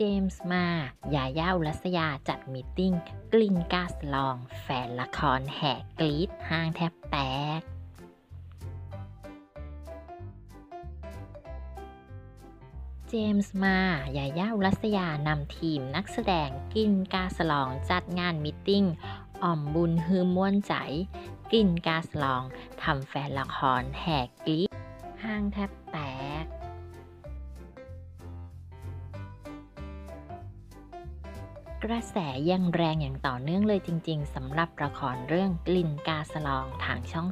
เจมส์มา ร์ ญาญ่าอุรัสยาจัดมีตติ้ง กลิ่นกาสะลอง แฟนละครแห่กรี๊ดห้างแทบแตกเจมส์มา ร์ ญาญ่าอุรัสยานำทีมนักแสดงกลิ่นกาสะลองจัดงานมีตติ้งอ่อมบุญฮื้อม่วนใจ๋ กลิ่นกาสะลองทำแฟนละครแห่กรี๊ดห้างแทบแตก กระแสยังแรงอย่างต่อเนื่องเลยจริง ๆสำหรับละครเรื่องกลิ่นกาสลองทางช่อง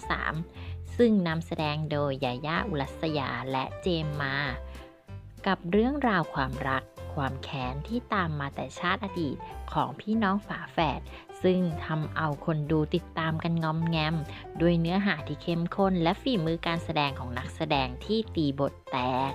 3 ซึ่งนำแสดงโดยยาย่าอุรัสยาและเจมมา กับเรื่องราวความรัก ความแค้นที่ตามมาแต่ชาติอดีตของพี่น้องฝาแฝด ซึ่งทำเอาคนดูติดตามกันงอมแงม ด้วยเนื้อหาที่เข้มข้นและฝีมือการแสดงของนักแสดงที่ตีบทแตก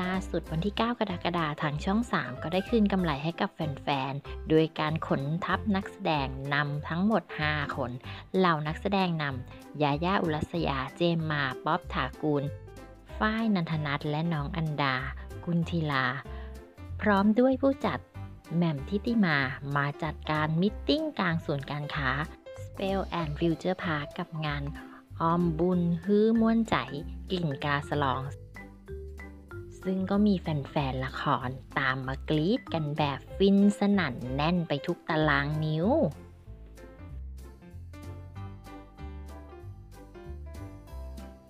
ล่าสุดวันที่ 9 กรกฎาคมทางช่อง 3 ก็ได้คืนกำไรให้กับแฟนๆ โดยการขนทัพนักแสดงนำทั้งหมด 5 คน เหล่านักแสดงนำยาย่าอุรัสยา เจมมา ป๊อบถากูล ฝ้ายนันทนัทและน้องอันดา กุลธิลา พร้อมด้วยผู้จัดแหม่มทิติมา มาจัดการมิทติ้งกลางส่วนการค้า Spell and Future Park กับงานออมบุญฮื้อม้วนใจกลิ่นกาสลอง ซึ่งก็มีแฟนๆละครตามมากรี๊ดกันแบบฟินสนั่นแน่นไปทุกตารางนิ้ว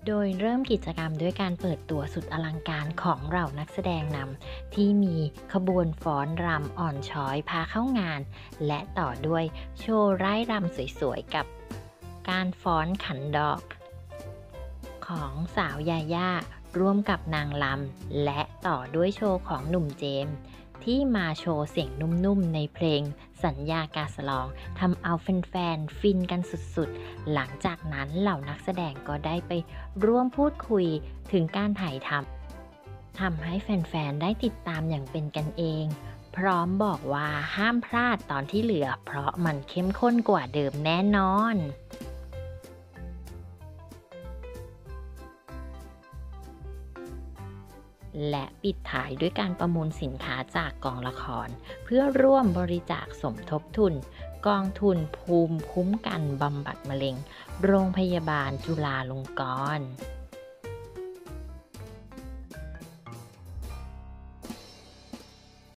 โดยเริ่มกิจกรรมด้วยการเปิดตัวสุดอลังการของเรานักแสดงนำที่มีขบวนฟ้อนรำอ่อนช้อยพาเข้างาน และต่อด้วยโชว์ไร้รำสวยๆ กับการฟ้อนขันดอก ของสาวยาย่า ร่วมกับนางลำ และต่อด้วยโชว์ของหนุ่มเจมส์ที่มาโชว์เสียงนุ่มๆในเพลง สัญญากาสลองทำเอาแฟนๆฟินกันสุดๆ หลังจากนั้นเหล่านักแสดงก็ได้ไปร่วมพูดคุยถึงการถ่ายทำทำให้แฟนๆ ได้ติดตามอย่างเป็นกันเอง พร้อมบอกว่าห้ามพลาดตอนที่เหลือ เพราะมันเข้มข้นกว่าเดิมแน่นอน และปิดท้ายด้วยการประมูลสินค้าจากกองละคร เพื่อร่วมบริจาคสมทบทุน กองทุนภูมิคุ้มกันบำบัดมะเร็ง โรงพยาบาลจุฬาลงกรณ์